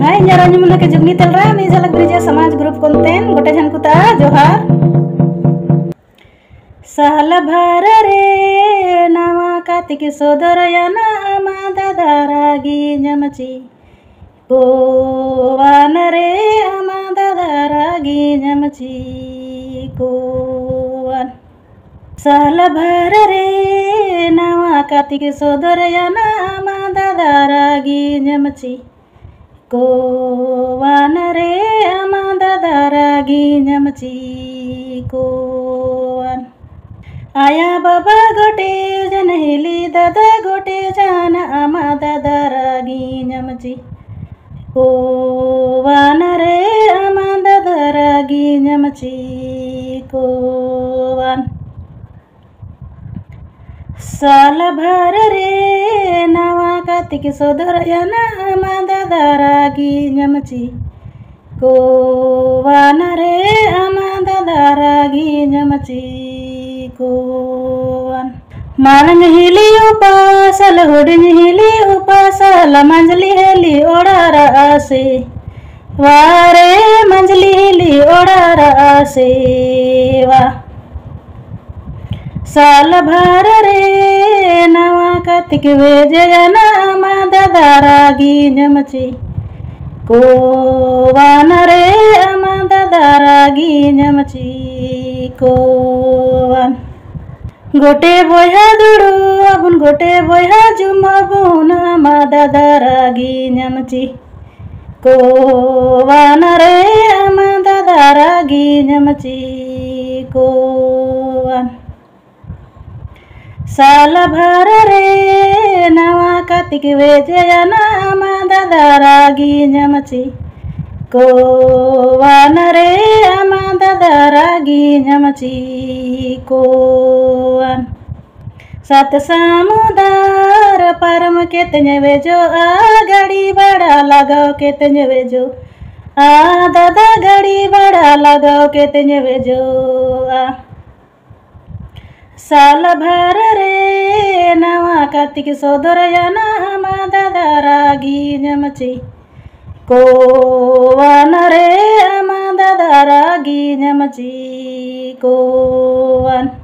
Hai, nyaranya mana ke Jogni Telra? Ini jalan gereja Samaj Grup Konten. Gota jangan kuta, Johar. Sahala bhara re, nama kati ke sodara ya nama dadara ginya maci. Kowana re, ama dadara ginya nama kati ke sodara ya nama dadara ginya ಕೋವನ ರೇ ಅಮದರಗಿ ನಮಚಿ ಕೋವನ್. ಆಯ ಬಾಬಾ ಗೋಟೆ ಜನ ಹೇಳಿ ದದ ಗೋಟೆ ಜನ ಅಮದರಗಿ ನಮಚಿ ಕೋವನ ರೇ ಅಮದರಗಿ ನಮಚಿ ಕೋವನ್. साल ಸಲಭರರೆ नवा ಕತಿಗೆ ಸೋದರಯನ ಅಮದದರಾಗಿ ನಮಚಿ ಕೋವನರೆ ಅಮದದರಾಗಿ ನಮಚಿ ಕೋವನ್ मालंग हिली उपासल हुडिन हिली उपासल मंजली हिली ओडारा आसे। वारे मंजली हिली ओडारा आसे, वा। साल भर रे नवा कतिक वेजयन अमद दारागी नमची कोवान रे अमद दारागी नमची कोवान। गोटे बया दुड़ू, अबुन गोटे बया जुमबुन अमद दारागी नमची कोवान साल भर नवा कतिक वेजयन अमद दारागी ञमची कोवान रे अमद दारागी ञमची कोवन सत समुदार परम केतने वेजो आ गड़ी बड़ा लगाओ केतने वेजो आ दादा गड़ी बड़ा लगाओ केतने वेजो आ ಸಾಲಭಾರರೇ ನವ ಕತ್ತಿಗೆ ಸೋದರಯ ಮದದರಾಗಿ ಜಮಚಿ ಕೋವನರೇ ಮದದರಾಗಿ ಜಮಚಿ ಕೋವನ್.